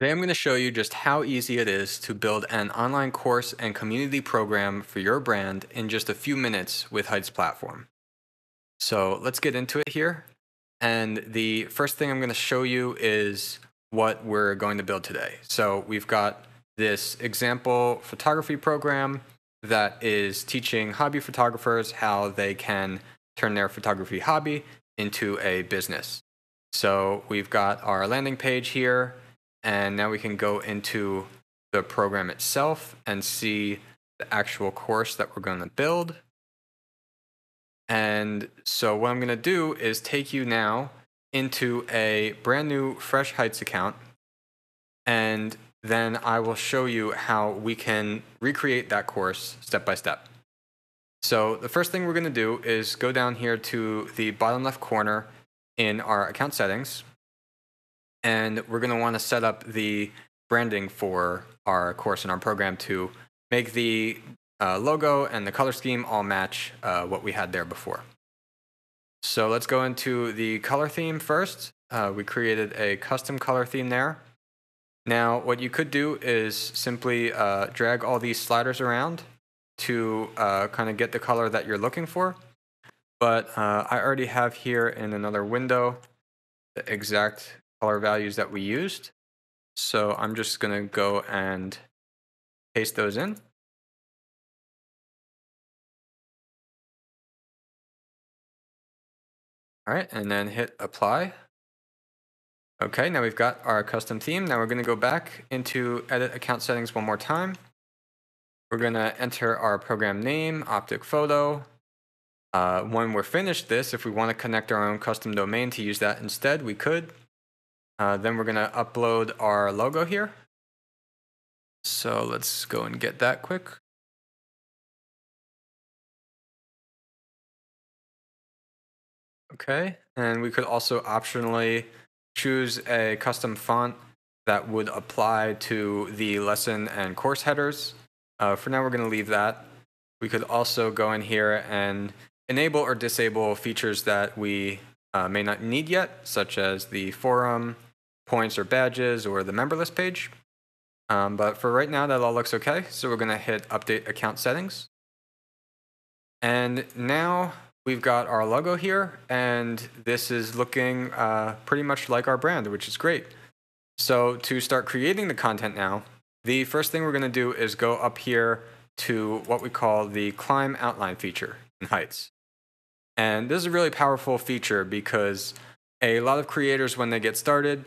Today I'm going to show you just how easy it is to build an online course and community program for your brand in just a few minutes with Heights Platform. So let's get into it here. And the first thing I'm going to show you is what we're going to build today. So we've got this example photography program that is teaching hobby photographers how they can turn their photography hobby into a business. So we've got our landing page here and now we can go into the program itself and see the actual course that we're going to build. And so what I'm going to do is take you now into a brand new Fresh Heights account. And then I will show you how we can recreate that course step by step. So the first thing we're going to do is go down here to the bottom left corner in our account settings and we're going to want to set up the branding for our course and our program to make the uh, logo and the color scheme all match uh, what we had there before. So let's go into the color theme first. Uh, we created a custom color theme there. Now, what you could do is simply uh, drag all these sliders around to uh, kind of get the color that you're looking for. But uh, I already have here in another window the exact color values that we used. So I'm just going to go and paste those in. All right, and then hit apply. Okay, now we've got our custom theme. Now we're going to go back into edit account settings one more time. We're going to enter our program name, optic photo. Uh, when we're finished this, if we want to connect our own custom domain to use that instead, we could. Uh, then we're going to upload our logo here. So let's go and get that quick. Okay, and we could also optionally choose a custom font that would apply to the lesson and course headers. Uh, for now, we're going to leave that. We could also go in here and enable or disable features that we uh, may not need yet, such as the forum, points or badges or the member list page. Um, but for right now, that all looks okay. So we're going to hit update account settings. And now we've got our logo here, and this is looking uh, pretty much like our brand, which is great. So to start creating the content now, the first thing we're going to do is go up here to what we call the climb outline feature in Heights. And this is a really powerful feature because a lot of creators, when they get started,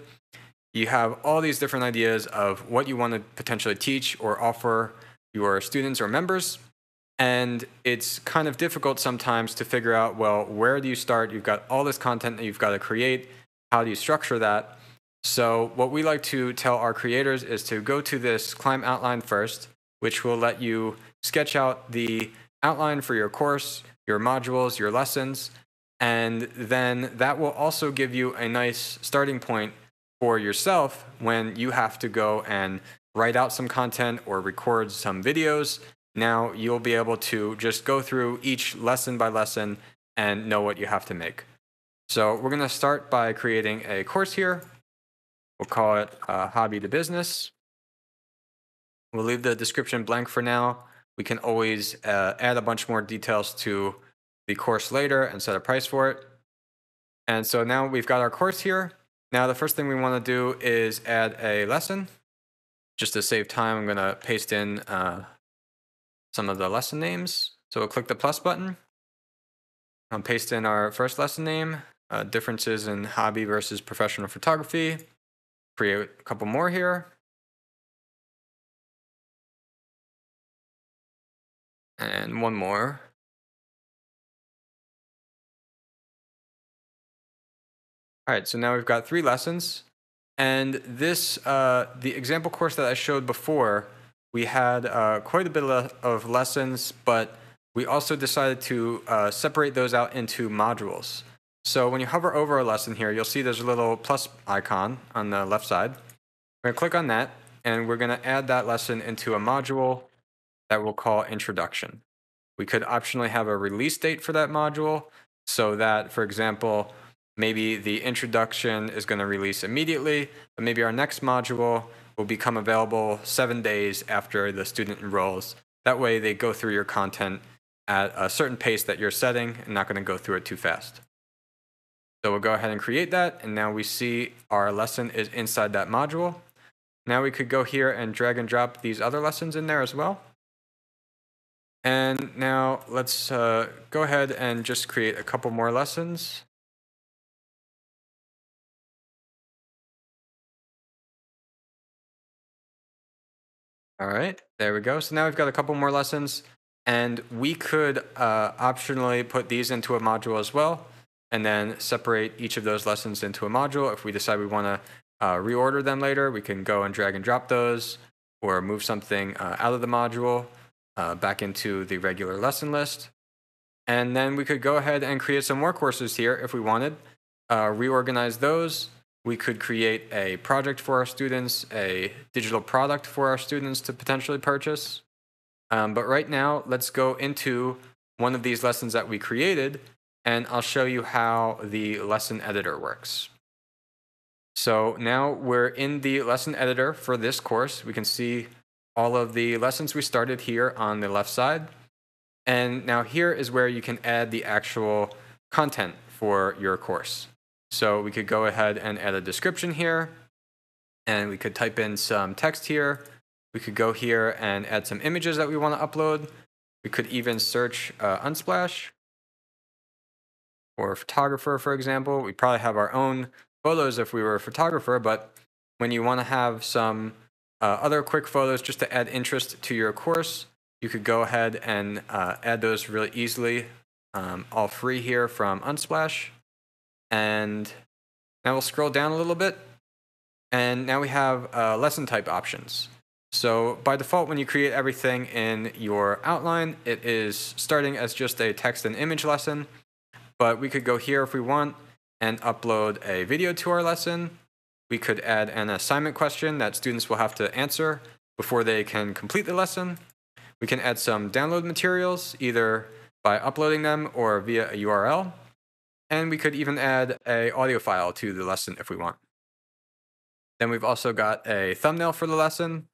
you have all these different ideas of what you want to potentially teach or offer your students or members. And it's kind of difficult sometimes to figure out, well, where do you start? You've got all this content that you've got to create. How do you structure that? So what we like to tell our creators is to go to this climb outline first, which will let you sketch out the outline for your course, your modules, your lessons, and then that will also give you a nice starting point for yourself when you have to go and write out some content or record some videos. Now you'll be able to just go through each lesson by lesson and know what you have to make. So we're going to start by creating a course here. We'll call it uh, Hobby to Business. We'll leave the description blank for now. We can always uh, add a bunch more details to the course later and set a price for it. And so now we've got our course here. Now the first thing we want to do is add a lesson. Just to save time, I'm going to paste in uh, some of the lesson names. So we'll click the plus button. I'll paste in our first lesson name, uh, differences in hobby versus professional photography. Create a couple more here. And one more. All right, so now we've got three lessons. And this, uh, the example course that I showed before, we had uh, quite a bit of lessons, but we also decided to uh, separate those out into modules. So when you hover over a lesson here, you'll see there's a little plus icon on the left side. We're to click on that, and we're going to add that lesson into a module that we'll call Introduction. We could optionally have a release date for that module so that, for example, maybe the introduction is going to release immediately, but maybe our next module will become available seven days after the student enrolls. That way they go through your content at a certain pace that you're setting and not going to go through it too fast. So we'll go ahead and create that. And now we see our lesson is inside that module. Now we could go here and drag and drop these other lessons in there as well. And now let's uh, go ahead and just create a couple more lessons. All right, there we go. So now we've got a couple more lessons and we could uh, optionally put these into a module as well and then separate each of those lessons into a module. If we decide we want to uh, reorder them later, we can go and drag and drop those or move something uh, out of the module uh, back into the regular lesson list. And then we could go ahead and create some more courses here if we wanted, uh, reorganize those. We could create a project for our students, a digital product for our students to potentially purchase. Um, but right now, let's go into one of these lessons that we created and I'll show you how the lesson editor works. So now we're in the lesson editor for this course. We can see all of the lessons we started here on the left side. And now here is where you can add the actual content for your course. So we could go ahead and add a description here, and we could type in some text here. We could go here and add some images that we want to upload. We could even search uh, Unsplash or photographer, for example. We probably have our own photos if we were a photographer, but when you want to have some uh, other quick photos just to add interest to your course, you could go ahead and uh, add those really easily, um, all free here from Unsplash. And now we'll scroll down a little bit. And now we have uh, lesson type options. So by default, when you create everything in your outline, it is starting as just a text and image lesson. But we could go here if we want and upload a video to our lesson. We could add an assignment question that students will have to answer before they can complete the lesson. We can add some download materials, either by uploading them or via a URL. And we could even add a audio file to the lesson if we want. Then we've also got a thumbnail for the lesson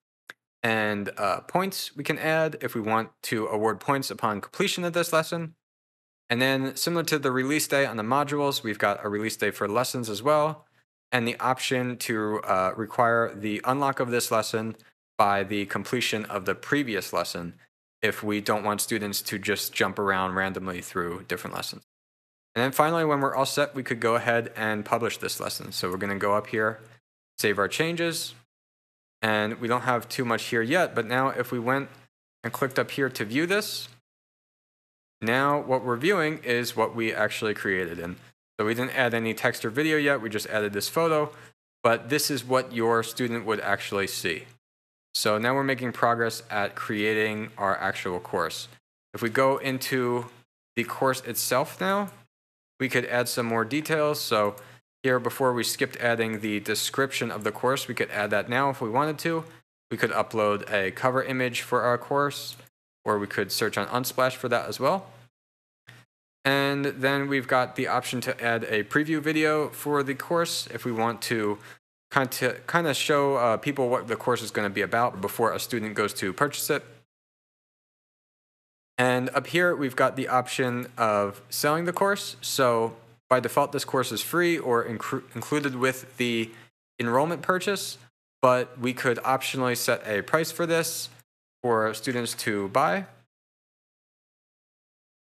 and uh, points we can add if we want to award points upon completion of this lesson. And then similar to the release day on the modules, we've got a release day for lessons as well, and the option to uh, require the unlock of this lesson by the completion of the previous lesson if we don't want students to just jump around randomly through different lessons. And then finally, when we're all set, we could go ahead and publish this lesson. So we're going to go up here, save our changes, and we don't have too much here yet, but now if we went and clicked up here to view this, now what we're viewing is what we actually created. And so we didn't add any text or video yet, we just added this photo, but this is what your student would actually see. So now we're making progress at creating our actual course. If we go into the course itself now, we could add some more details. So here, before we skipped adding the description of the course, we could add that now if we wanted to. We could upload a cover image for our course or we could search on Unsplash for that as well. And then we've got the option to add a preview video for the course if we want to kind of, show uh, people what the course is going to be about before a student goes to purchase it. And up here, we've got the option of selling the course. So by default, this course is free or included with the enrollment purchase, but we could optionally set a price for this for students to buy.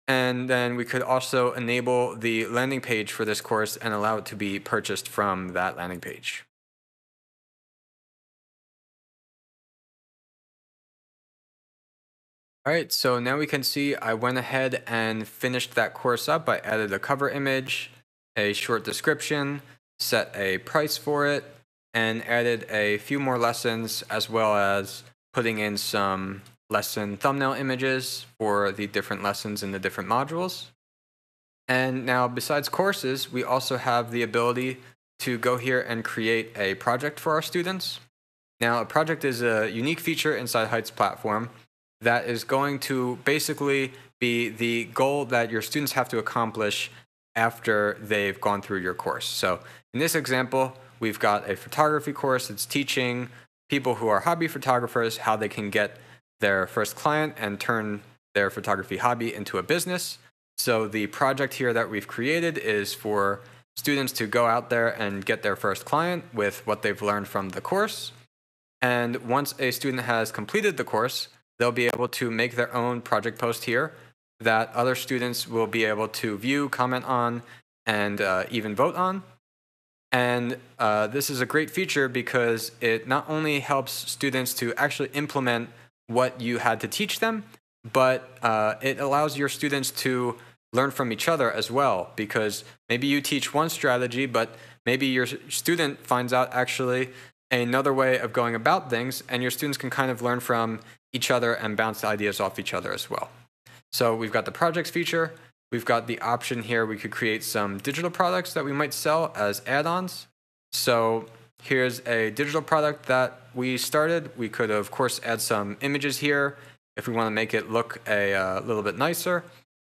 And then we could also enable the landing page for this course and allow it to be purchased from that landing page. All right, so now we can see I went ahead and finished that course up. I added a cover image, a short description, set a price for it, and added a few more lessons as well as putting in some lesson thumbnail images for the different lessons in the different modules. And now besides courses, we also have the ability to go here and create a project for our students. Now a project is a unique feature inside Heights platform that is going to basically be the goal that your students have to accomplish after they've gone through your course. So in this example, we've got a photography course that's teaching people who are hobby photographers how they can get their first client and turn their photography hobby into a business. So the project here that we've created is for students to go out there and get their first client with what they've learned from the course. And once a student has completed the course, they'll be able to make their own project post here that other students will be able to view, comment on, and uh, even vote on. And uh, this is a great feature because it not only helps students to actually implement what you had to teach them, but uh, it allows your students to learn from each other as well. Because maybe you teach one strategy, but maybe your student finds out actually another way of going about things, and your students can kind of learn from each other and bounce ideas off each other as well. So we've got the projects feature. We've got the option here. We could create some digital products that we might sell as add-ons. So here's a digital product that we started. We could, of course, add some images here if we want to make it look a uh, little bit nicer.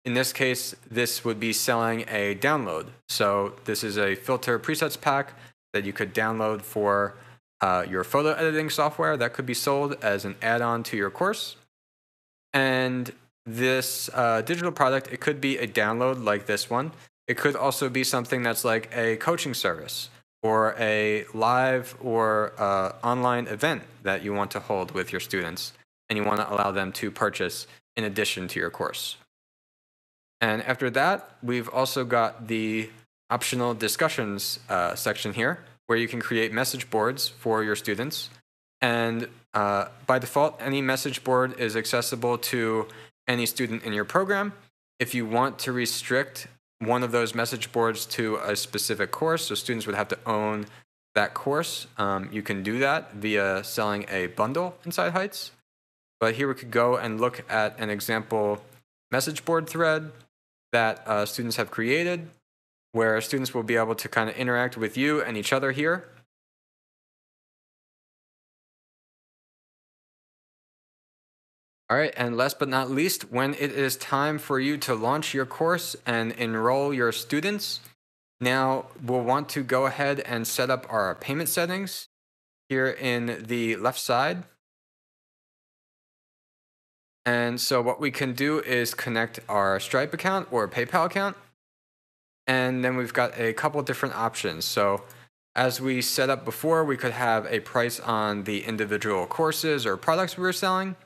In this case, this would be selling a download. So this is a filter presets pack that you could download for uh, your photo editing software that could be sold as an add-on to your course. And this uh, digital product, it could be a download like this one. It could also be something that's like a coaching service or a live or uh, online event that you want to hold with your students and you want to allow them to purchase in addition to your course. And after that, we've also got the optional discussions uh, section here where you can create message boards for your students. And uh, by default, any message board is accessible to any student in your program. If you want to restrict one of those message boards to a specific course, so students would have to own that course, um, you can do that via selling a bundle inside Heights. But here we could go and look at an example message board thread that uh, students have created where students will be able to kind of interact with you and each other here. All right, and last but not least, when it is time for you to launch your course and enroll your students, now we'll want to go ahead and set up our payment settings here in the left side. And so what we can do is connect our Stripe account or PayPal account. And then we've got a couple different options. So as we set up before, we could have a price on the individual courses or products we were selling.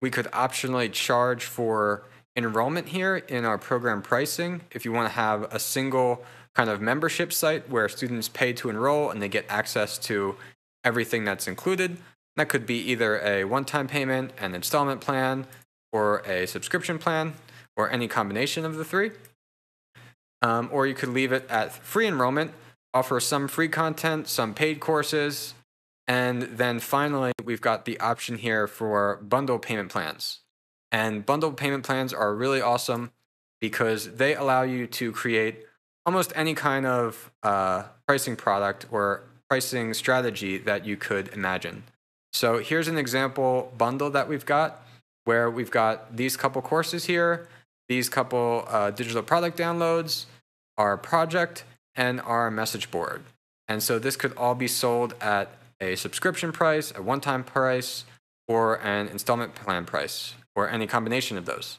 We could optionally charge for enrollment here in our program pricing. If you want to have a single kind of membership site where students pay to enroll and they get access to everything that's included. That could be either a one-time payment, an installment plan, or a subscription plan, or any combination of the three. Um, or you could leave it at free enrollment, offer some free content, some paid courses, and then finally, we've got the option here for bundle payment plans. And bundle payment plans are really awesome because they allow you to create almost any kind of uh, pricing product or pricing strategy that you could imagine. So here's an example bundle that we've got where we've got these couple courses here, these couple uh, digital product downloads, our project, and our message board. And so this could all be sold at a subscription price, a one-time price, or an installment plan price, or any combination of those.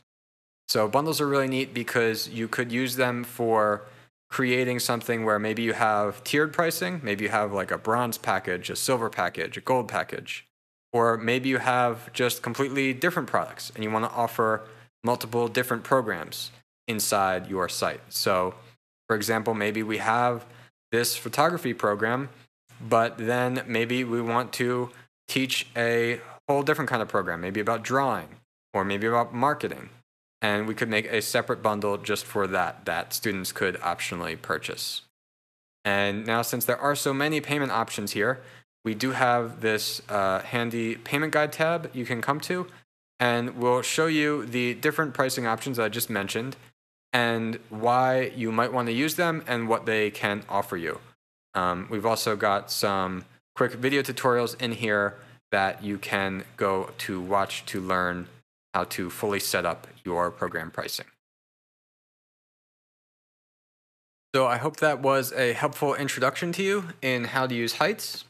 So bundles are really neat because you could use them for creating something where maybe you have tiered pricing, maybe you have like a bronze package, a silver package, a gold package, or maybe you have just completely different products and you want to offer multiple different programs inside your site. So for example, maybe we have this photography program, but then maybe we want to teach a whole different kind of program, maybe about drawing or maybe about marketing. And we could make a separate bundle just for that, that students could optionally purchase. And now, since there are so many payment options here, we do have this uh, handy payment guide tab you can come to, and we'll show you the different pricing options I just mentioned and why you might want to use them and what they can offer you. Um, we've also got some quick video tutorials in here that you can go to watch to learn how to fully set up your program pricing. So I hope that was a helpful introduction to you in how to use Heights.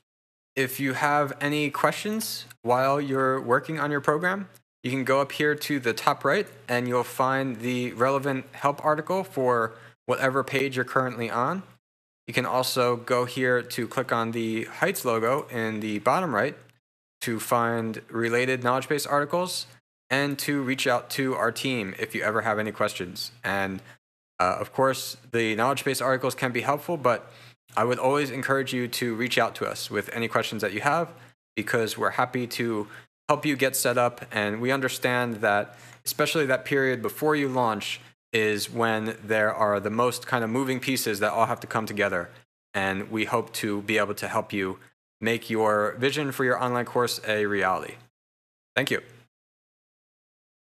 if you have any questions while you're working on your program, you can go up here to the top right and you'll find the relevant help article for whatever page you're currently on. You can also go here to click on the Heights logo in the bottom right to find related knowledge base articles and to reach out to our team if you ever have any questions. And uh, of course, the knowledge base articles can be helpful, but I would always encourage you to reach out to us with any questions that you have because we're happy to help you get set up. And we understand that, especially that period before you launch, is when there are the most kind of moving pieces that all have to come together. And we hope to be able to help you make your vision for your online course a reality. Thank you.